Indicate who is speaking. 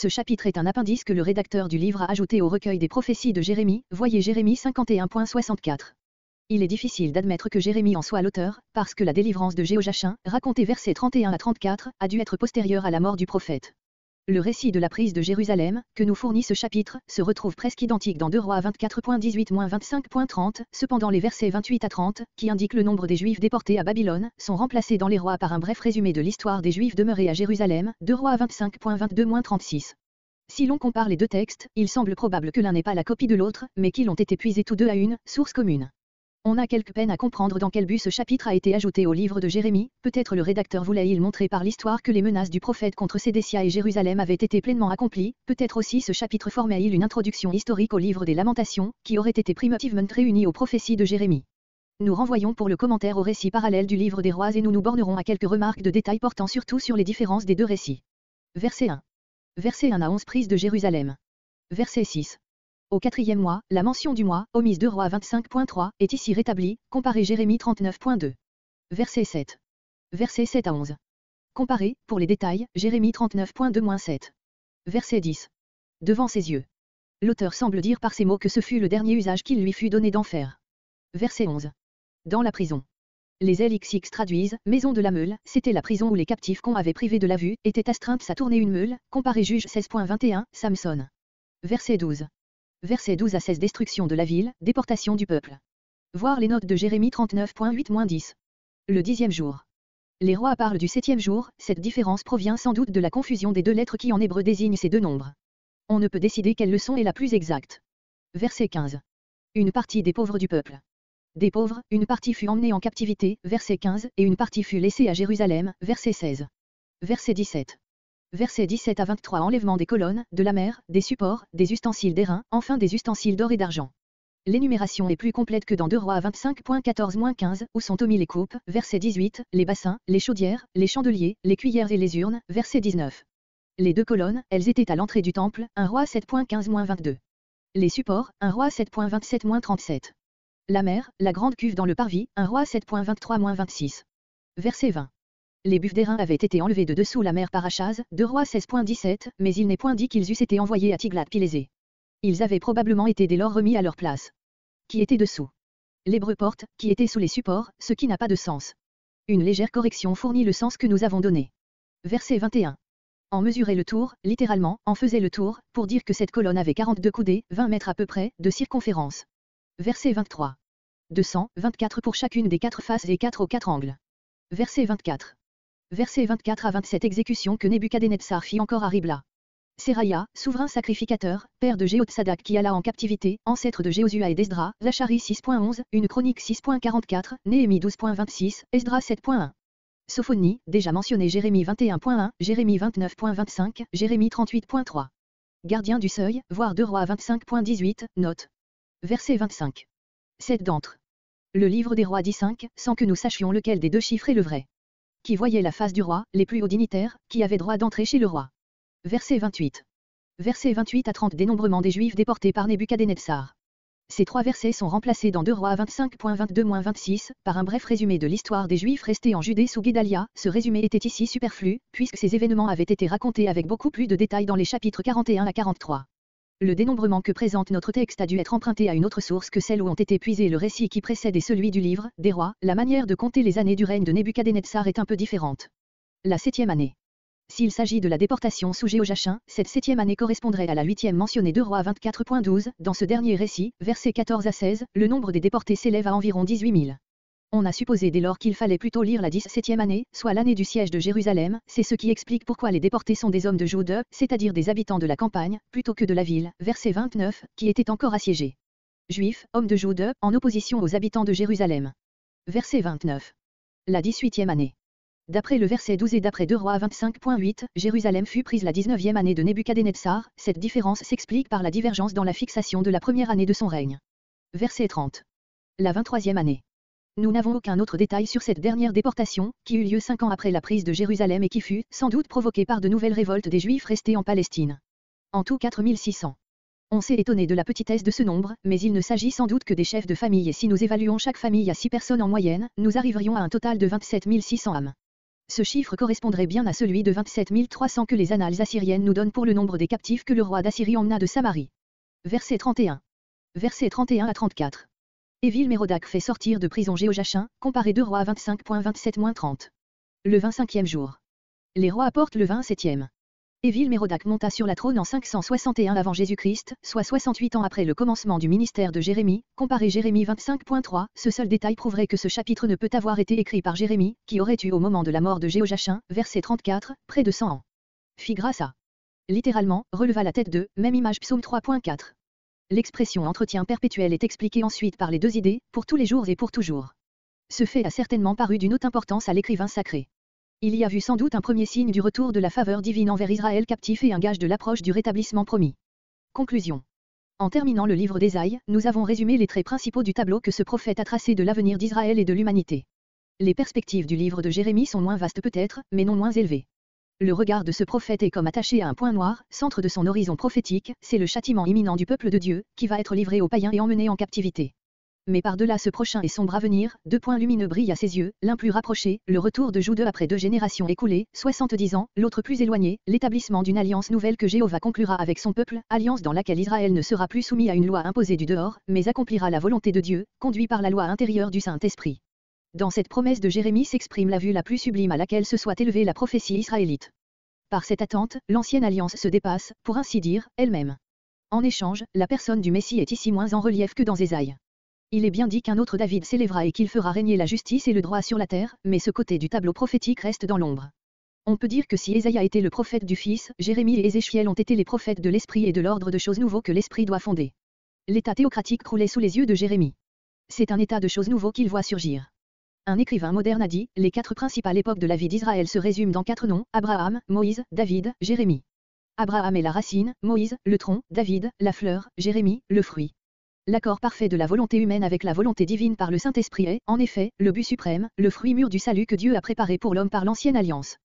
Speaker 1: Ce chapitre est un appendice que le rédacteur du livre a ajouté au recueil des prophéties de Jérémie, voyez Jérémie 51.64. Il est difficile d'admettre que Jérémie en soit l'auteur, parce que la délivrance de Jéhojachin, racontée versets 31 à 34, a dû être postérieure à la mort du prophète. Le récit de la prise de Jérusalem, que nous fournit ce chapitre, se retrouve presque identique dans 2 Rois 24.18-25.30, cependant les versets 28 à 30, qui indiquent le nombre des Juifs déportés à Babylone, sont remplacés dans les Rois par un bref résumé de l'histoire des Juifs demeurés à Jérusalem, 2 Rois 25.22-36. Si l'on compare les deux textes, il semble probable que l'un n'est pas la copie de l'autre, mais qu'ils ont été puisés tous deux à une source commune. On a quelque peine à comprendre dans quel but ce chapitre a été ajouté au livre de Jérémie, peut-être le rédacteur voulait-il montrer par l'histoire que les menaces du prophète contre Sédécia et Jérusalem avaient été pleinement accomplies, peut-être aussi ce chapitre formait-il une introduction historique au livre des Lamentations, qui aurait été primitivement réuni aux prophéties de Jérémie. Nous renvoyons pour le commentaire au récit parallèle du livre des rois et nous nous bornerons à quelques remarques de détails portant surtout sur les différences des deux récits. Verset 1. Verset 1 à 11 prise de Jérusalem. Verset 6. Au quatrième mois, la mention du mois, omise de roi 25.3, est ici rétablie, comparé Jérémie 39.2. Verset 7. Verset 7 à 11. Comparé, pour les détails, Jérémie 39.2-7. Verset 10. Devant ses yeux. L'auteur semble dire par ces mots que ce fut le dernier usage qu'il lui fut donné d'en faire. Verset 11. Dans la prison. Les LXX traduisent Maison de la Meule, c'était la prison où les captifs qu'on avait privés de la vue étaient astreintes à tourner une meule, comparé Juge 16.21, Samson. Verset 12. Verset 12 à 16 Destruction de la ville, déportation du peuple. Voir les notes de Jérémie 39.8-10. Le dixième jour. Les rois parlent du septième jour, cette différence provient sans doute de la confusion des deux lettres qui en hébreu désignent ces deux nombres. On ne peut décider quelle leçon est la plus exacte. Verset 15. Une partie des pauvres du peuple. Des pauvres, une partie fut emmenée en captivité, verset 15, et une partie fut laissée à Jérusalem, verset 16. Verset 17. Versets 17 à 23 Enlèvement des colonnes, de la mer, des supports, des ustensiles d'airain, enfin des ustensiles d'or et d'argent. L'énumération est plus complète que dans 2 Rois 25.14-15, où sont omis les coupes, verset 18, les bassins, les chaudières, les chandeliers, les cuillères et les urnes, verset 19. Les deux colonnes, elles étaient à l'entrée du temple, 1 Roi 7.15-22. Les supports, 1 Roi 7.27-37. La mer, la grande cuve dans le parvis, 1 Roi 7.23-26. Verset 20. Les buffes d'airain avaient été enlevés de dessous la mer Parachaz, de roi 16.17, mais il n'est point dit qu'ils eussent été envoyés à Tiglath-Pilésé. Ils avaient probablement été dès lors remis à leur place. Qui était dessous? L'hébreu porte, qui était sous les supports, ce qui n'a pas de sens. Une légère correction fournit le sens que nous avons donné. Verset 21. En mesurait le tour, littéralement, en faisait le tour, pour dire que cette colonne avait 42 coudées, 20 mètres à peu près, de circonférence. Verset 23. 224 pour chacune des quatre faces et 4 aux quatre angles. Verset 24. Versets 24 à 27 Exécution que Nebuchadnezzar fit encore à Ribla. Seraya, souverain sacrificateur, père de Jéhotsadak qui alla en captivité, ancêtre de Jéhosua et d'Esdra, Zachari 6.11, une chronique 6.44, Néhémie 12.26, Esdra 7.1. Sophonie, déjà mentionné Jérémie 21.1, Jérémie 29.25, Jérémie 38.3. Gardien du seuil, voire 2 rois 25.18, note. Verset 25. 7 d'entre. Le livre des rois dit 5, sans que nous sachions lequel des deux chiffres est le vrai qui voyaient la face du roi, les plus hauts dignitaires, qui avaient droit d'entrer chez le roi. Verset 28. Verset 28 à 30 Dénombrement des Juifs déportés par Nebuchadnezzar. Ces trois versets sont remplacés dans 2 Rois 25.22-26 par un bref résumé de l'histoire des Juifs restés en Judée sous Guédalia. Ce résumé était ici superflu, puisque ces événements avaient été racontés avec beaucoup plus de détails dans les chapitres 41 à 43. Le dénombrement que présente notre texte a dû être emprunté à une autre source que celle où ont été puisés le récit qui précède et celui du livre, des rois, la manière de compter les années du règne de Nebuchadnezzar est un peu différente. La septième année. S'il s'agit de la déportation sous Géojachin, cette septième année correspondrait à la huitième mentionnée de Roi 24.12, dans ce dernier récit, versets 14 à 16, le nombre des déportés s'élève à environ 18 000. On a supposé dès lors qu'il fallait plutôt lire la 17e année, soit l'année du siège de Jérusalem, c'est ce qui explique pourquoi les déportés sont des hommes de Jude, c'est-à-dire des habitants de la campagne, plutôt que de la ville, verset 29, qui était encore assiégés. Juifs, hommes de Jude, en opposition aux habitants de Jérusalem. Verset 29. La 18e année. D'après le verset 12 et d'après 2 Rois 25.8, Jérusalem fut prise la 19e année de Nebuchadnezzar, cette différence s'explique par la divergence dans la fixation de la première année de son règne. Verset 30. La 23e année. Nous n'avons aucun autre détail sur cette dernière déportation, qui eut lieu cinq ans après la prise de Jérusalem et qui fut, sans doute provoquée par de nouvelles révoltes des Juifs restés en Palestine. En tout 4600. On s'est étonné de la petitesse de ce nombre, mais il ne s'agit sans doute que des chefs de famille et si nous évaluons chaque famille à 6 personnes en moyenne, nous arriverions à un total de 27 600 âmes. Ce chiffre correspondrait bien à celui de 27 300 que les annales assyriennes nous donnent pour le nombre des captifs que le roi d'Assyrie emmena de Samarie. Verset 31. Verset 31 à 34. Évil Mérodac fait sortir de prison Géojachin, comparé 2 rois 25.27-30. Le 25e jour. Les rois apportent le 27e. Évil Mérodac monta sur la trône en 561 avant Jésus-Christ, soit 68 ans après le commencement du ministère de Jérémie, comparé Jérémie 25.3, ce seul détail prouverait que ce chapitre ne peut avoir été écrit par Jérémie, qui aurait eu au moment de la mort de Jéojachin, verset 34, près de 100 ans. Fit grâce à. Littéralement, releva la tête de, même image psaume 3.4. L'expression entretien perpétuel est expliquée ensuite par les deux idées, pour tous les jours et pour toujours. Ce fait a certainement paru d'une haute importance à l'écrivain sacré. Il y a vu sans doute un premier signe du retour de la faveur divine envers Israël captif et un gage de l'approche du rétablissement promis. Conclusion. En terminant le livre d'Ésaïe, nous avons résumé les traits principaux du tableau que ce prophète a tracé de l'avenir d'Israël et de l'humanité. Les perspectives du livre de Jérémie sont moins vastes peut-être, mais non moins élevées. Le regard de ce prophète est comme attaché à un point noir, centre de son horizon prophétique, c'est le châtiment imminent du peuple de Dieu, qui va être livré aux païens et emmené en captivité. Mais par-delà ce prochain et sombre avenir, deux points lumineux brillent à ses yeux, l'un plus rapproché, le retour de Jude après deux générations écoulées, 70 ans, l'autre plus éloigné, l'établissement d'une alliance nouvelle que Jéhovah conclura avec son peuple, alliance dans laquelle Israël ne sera plus soumis à une loi imposée du dehors, mais accomplira la volonté de Dieu, conduit par la loi intérieure du Saint-Esprit. Dans cette promesse de Jérémie s'exprime la vue la plus sublime à laquelle se soit élevée la prophétie israélite. Par cette attente, l'ancienne alliance se dépasse, pour ainsi dire, elle-même. En échange, la personne du Messie est ici moins en relief que dans Ésaïe. Il est bien dit qu'un autre David s'élèvera et qu'il fera régner la justice et le droit sur la terre, mais ce côté du tableau prophétique reste dans l'ombre. On peut dire que si Ésaïe a été le prophète du Fils, Jérémie et Ézéchiel ont été les prophètes de l'Esprit et de l'ordre de choses nouveaux que l'Esprit doit fonder. L'état théocratique croulait sous les yeux de Jérémie. C'est un état de choses nouveaux qu'il voit surgir. Un écrivain moderne a dit, les quatre principales époques de la vie d'Israël se résument dans quatre noms, Abraham, Moïse, David, Jérémie. Abraham est la racine, Moïse, le tronc, David, la fleur, Jérémie, le fruit. L'accord parfait de la volonté humaine avec la volonté divine par le Saint-Esprit est, en effet, le but suprême, le fruit mûr du salut que Dieu a préparé pour l'homme par l'ancienne alliance.